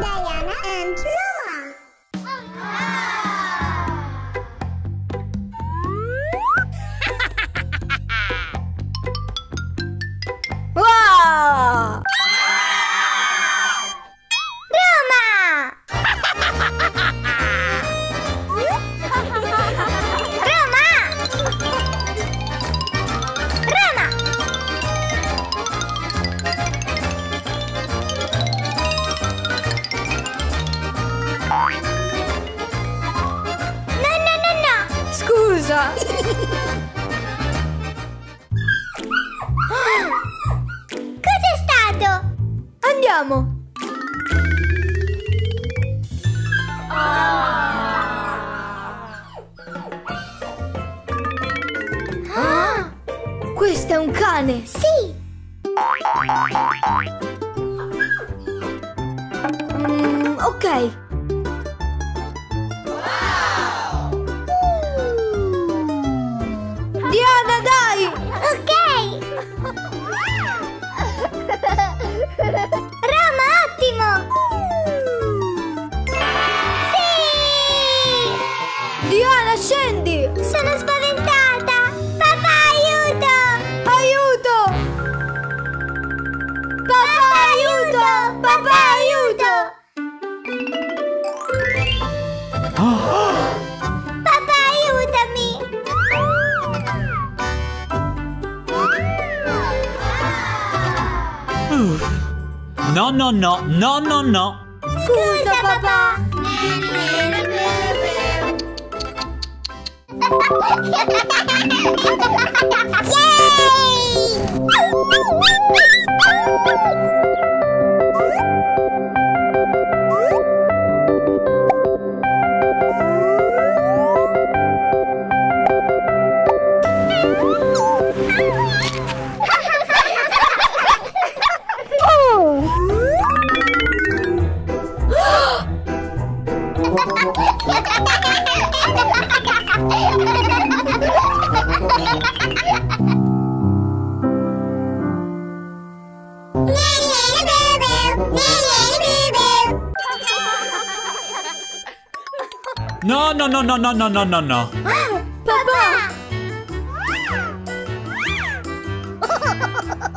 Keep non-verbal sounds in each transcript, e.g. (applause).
Diana and. Scusa! Cos'è stato? Andiamo! Ah, Questo è un cane! sì! Mm, ok. No, no, no, no, no, no. Scusa, papà! No, no, no, no, no, no, no, no, no. Papà!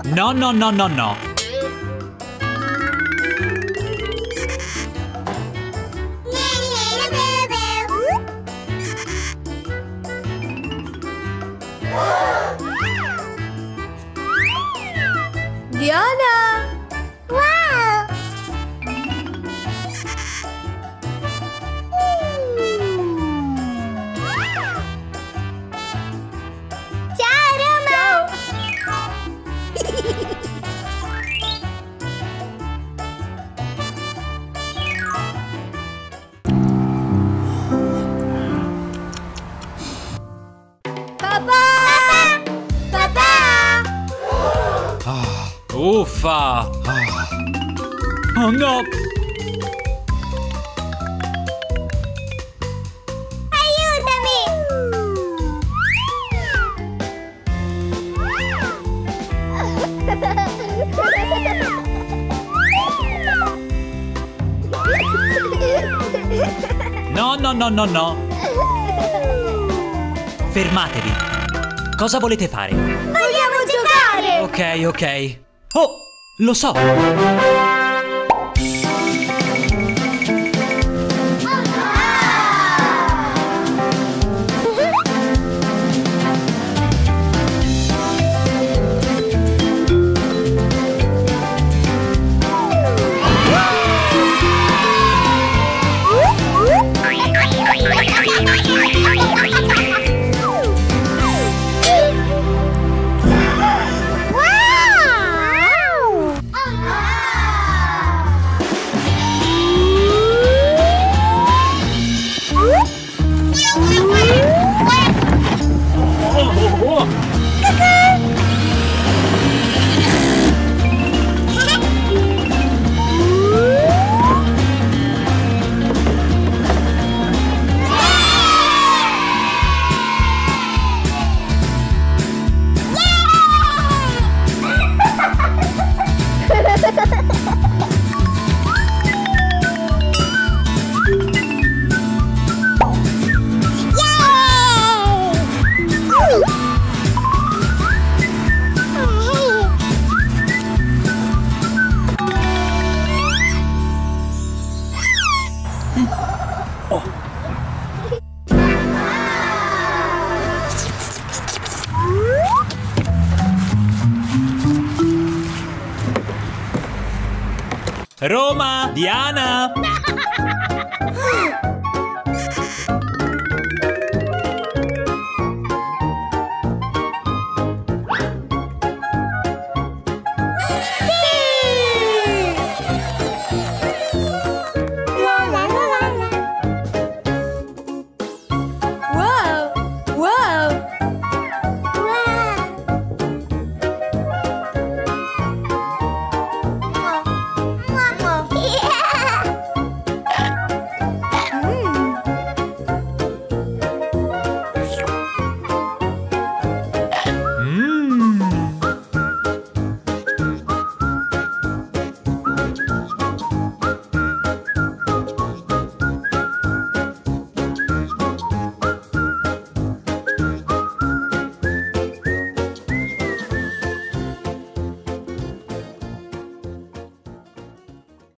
No, no, no, no, no. Diana! Uffa. Oh no. Aiutami! No, no, no, no, no. Fermatevi. Cosa volete fare? Vogliamo giocare! Ok, ok. Oh, lo so. Oh. Roma, Diana! (laughs) Sì!